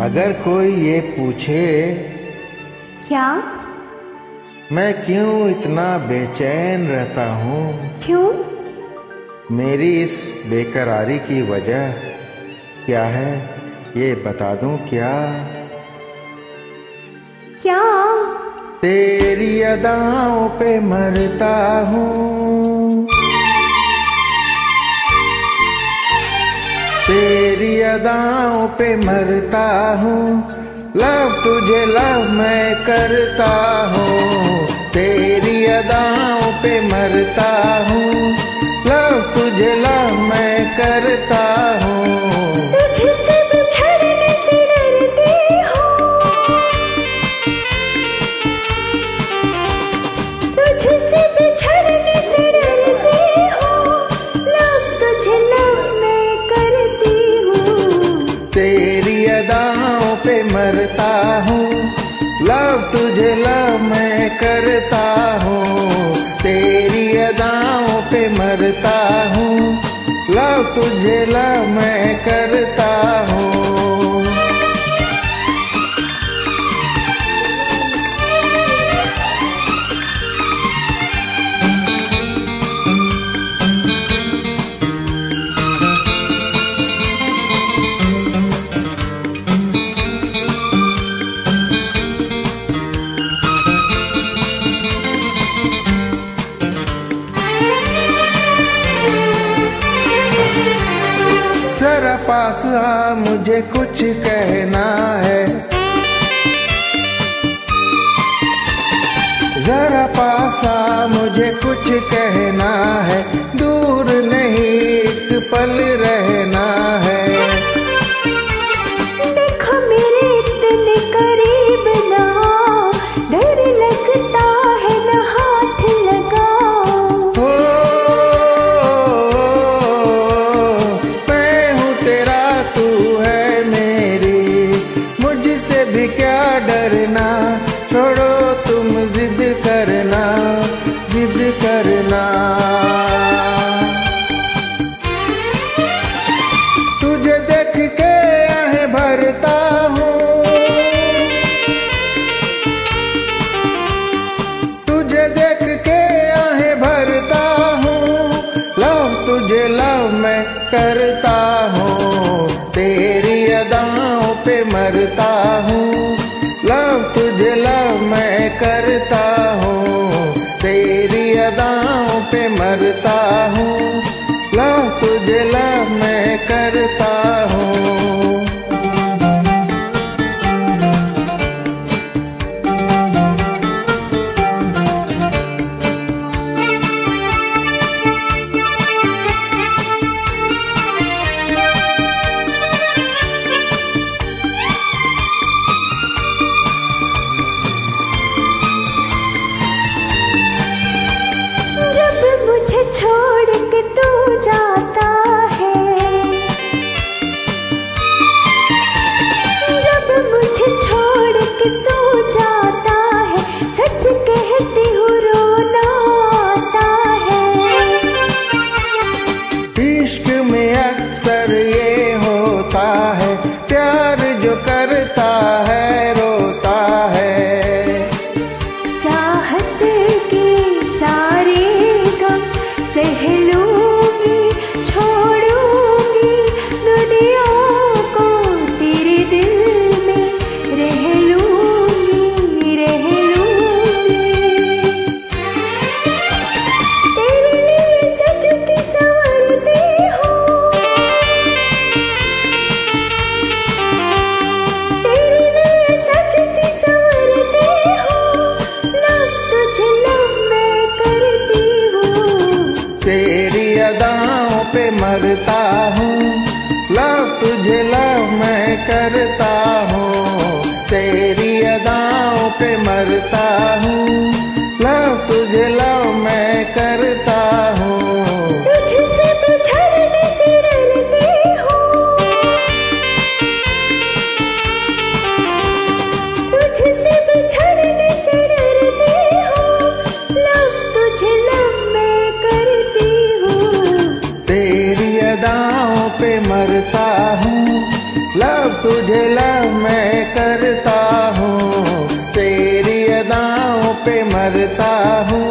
अगर कोई ये पूछे क्या? मैं क्यों इतना बेचैन रहता हूँ? क्यों? मेरी इस बेकरारी की वजह क्या है? ये बता दूँ क्या? क्या? तेरी अदाओं पे मरता हूँ। तेरी अदाओं पे मरता हूँ। लव तुझे लव मैं करता हूँ। तेरी अदाओं पे मरता हूँ। लव तुझे लव मैं करता हूँ। लव तुझे लव मैं करता हूँ। तेरी अदाओं पे मरता हूँ। लव तुझे लव मैं करता हूँ। पास आ, मुझे कुछ कहना है। जरा पास आ, मुझे कुछ कहना है। दूर नहीं, एक पल रहना है। करता हूँ, तेरी अदाओं पे मरता हूँ। लव तुझे लव मैं करता हूँ, तेरी अदाओं पे मरता हूँ। लव तुझे लव मैं करता हूँ। पे मरता हूँ। लव तुझे लव मैं करता हूँ। तेरी अदाओं पे मरता हूँ। लव तुझे लव मैं करता मरता हूँ। लव तुझे लव मैं करता हूँ। तेरी अदाओं पे मरता हूँ।